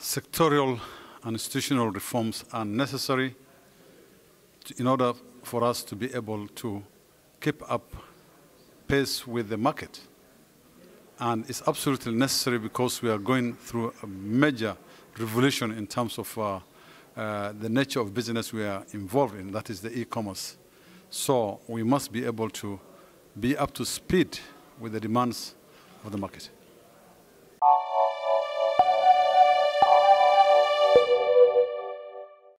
Sectorial and institutional reforms are necessary in order for us to be able to keep up pace with the market. And it's absolutely necessary because we are going through a major revolution in terms of uh, uh, the nature of business we are involved in, that is the e-commerce. So we must be able to be up to speed with the demands of the market.